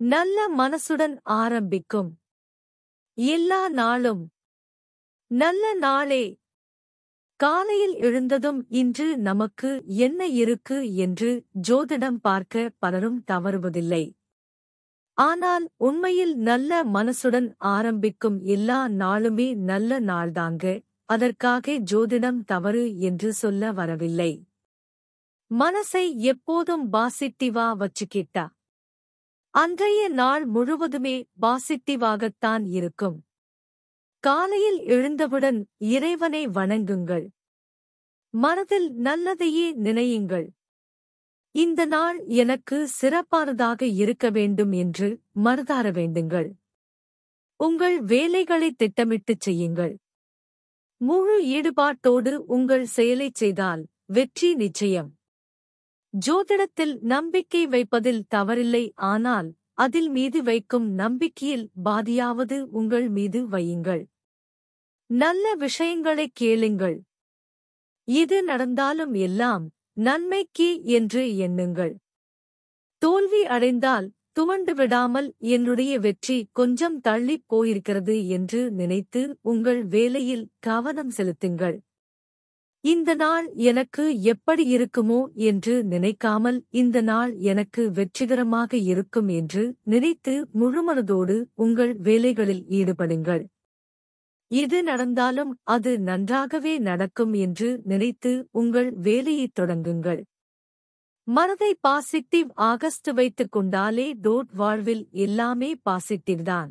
நல்ல மனசுடன் ஆரம்பிக்கும். எல்லா நாளும். நல்ல நாளே. காலையில் எழுந்ததும் இன்று நமக்கு என்ன இருக்கு என்று ஜோதிடம் பார்க்க பலரும் தவறுவதில்லை. ஆனால் உண்மையில் நல்ல மனசுடன் ஆரம்பிக்கும் எல்லா நாளுமே நல்ல நாள்தாங்க. அதற்காக ஜோதிடம் தவறு என்று சொல்ல வரவில்லை. மனசை எப்போதும் பாசிட்டிவா வச்சுக்கிட்டா. அன்றைய நாள் முழுவதுமே பாசிட்டிவாகத்தான் இருக்கும். காலையில் எழுந்தவுடன் இறைவனை வணங்குங்கள். மனதில் நல்லதையே நினையுங்கள். இந்த நாள் எனக்கு சிறப்பானதாக இருக்க வேண்டும் என்று மறுதார வேண்டுங்கள். உங்கள் வேலைகளை திட்டமிட்டுச் செய்யுங்கள். முழு ஈடுபாட்டோடு உங்கள் செயலைச் செய்தால் வெற்றி நிச்சயம். ஜோதிடத்தில் நம்பிக்கை வைப்பதில் தவறில்லை ஆனால் அதில் மீது வைக்கும் நம்பிக்கையில் பாதியாவது உங்கள் மீது வையுங்கள். நல்ல விஷயங்களைக் கேளுங்கள். இது நடந்தாலும் எல்லாம் நன்மைக்கு என்று எண்ணுங்கள். தோல்வி அடைந்தால் துவண்டு விடாமல் என்னுடைய வெற்றி கொஞ்சம் தள்ளிப் போயிருக்கிறது என்று நினைத்து உங்கள் வேலையில் கவனம் செலுத்துங்கள். இந்த நாள் எனக்கு எப்படி இருக்குமோ என்று நினைக்காமல் இந்த நாள் எனக்கு வெற்றிகரமாக இருக்கும் என்று நினைத்து முழுமனதோடு உங்கள் வேலைகளில் ஈடுபடுங்கள். இது நடந்தாலும் அது நன்றாகவே நடக்கும் என்று நினைத்து உங்கள் வேலையைத் தொடங்குங்கள். மனதை பாசிட்டிவ் ஆகஸ்ட் வைத்துக் கொண்டாலே டோட் வாழ்வில் எல்லாமே பாசிட்டிவ் தான்